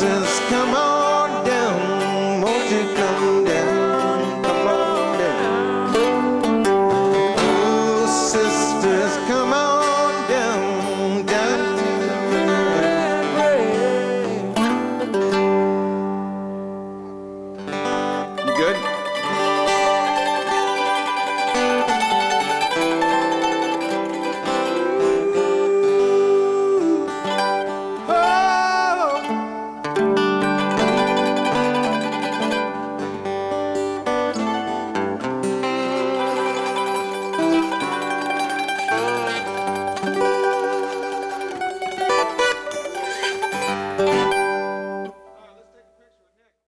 Just come on down, won't you come down, come on down. Oh, sisters, come on down, down to the river. You good?